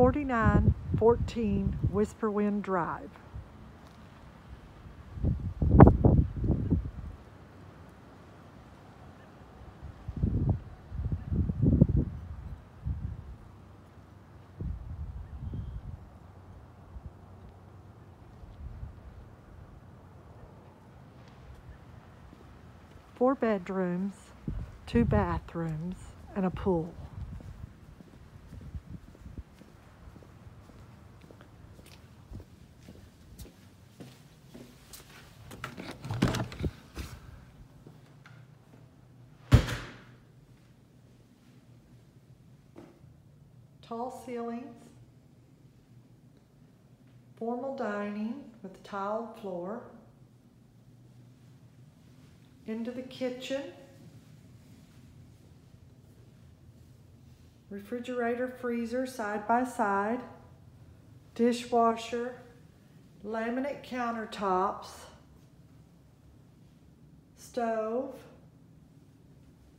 4914 Whisper Wind Drive. Four bedrooms, two bathrooms, and a pool. Tall ceilings, formal dining with tiled floor, into the kitchen, refrigerator, freezer side by side, dishwasher, laminate countertops, stove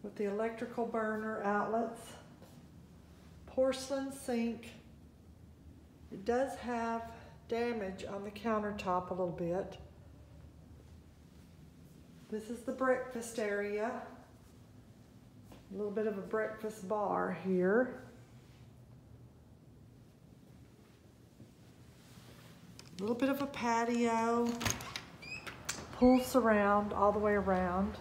with the electrical burner outlets, porcelain sink. It does have damage on the countertop a little bit. This is the breakfast area. A little bit of a breakfast bar here. A little bit of a patio. Pool surround all the way around.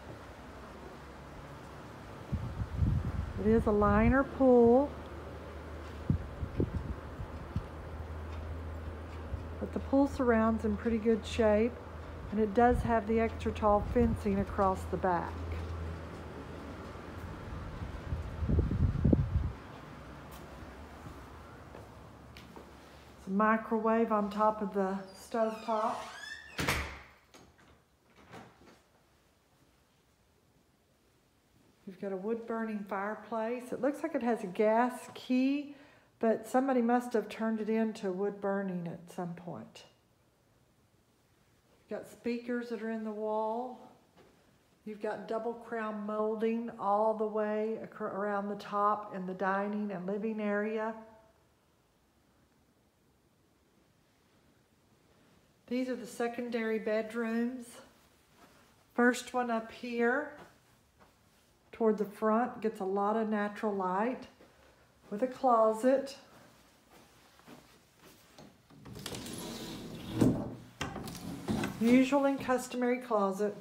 It is a liner pool. But the pool surround's in pretty good shape. And it does have the extra tall fencing across the back. It's a microwave on top of the stove top. You've got a wood burning fireplace. It looks like it has a gas key, but somebody must have turned it into wood burning at some point. You've got speakers that are in the wall. You've got double crown molding all the way around the top in the dining and living area. These are the secondary bedrooms. First one up here toward the front gets a lot of natural light with a closet. Usual and customary closet.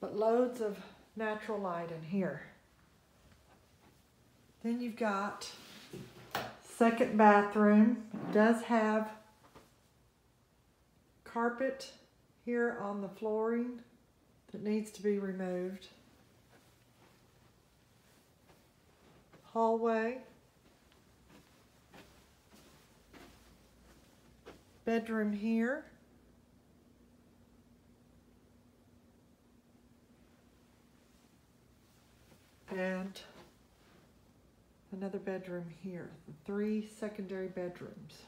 But loads of natural light in here. Then you've got second bathroom. It does have carpet here on the flooring that needs to be removed. Hallway. bedroom here. And another bedroom here, three secondary bedrooms.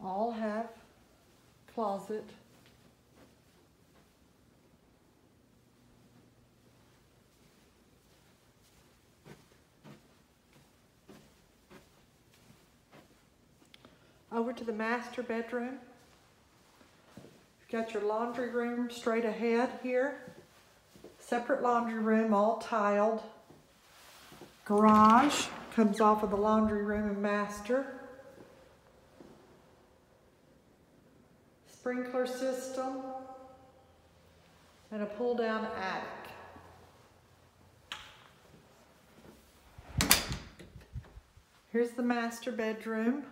All have closet, Over to the master bedroom. You've got your laundry room straight ahead here. Separate laundry room, all tiled. Garage comes off of the laundry room and master. Sprinkler system and a pull down attic. Here's the master bedroom.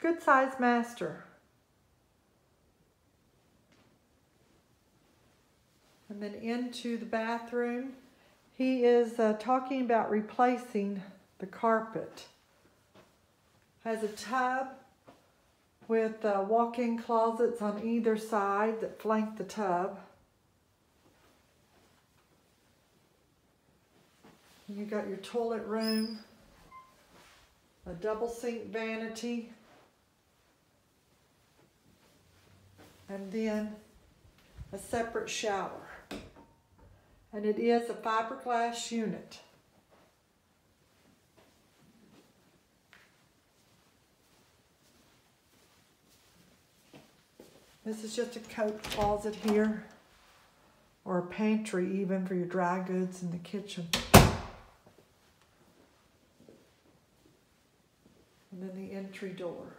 Good size master. And then into the bathroom. He is uh, talking about replacing the carpet. Has a tub with uh, walk-in closets on either side that flank the tub. You got your toilet room, a double sink vanity, and then a separate shower. And it is a fiberglass unit. This is just a coat closet here, or a pantry even for your dry goods in the kitchen. And then the entry door.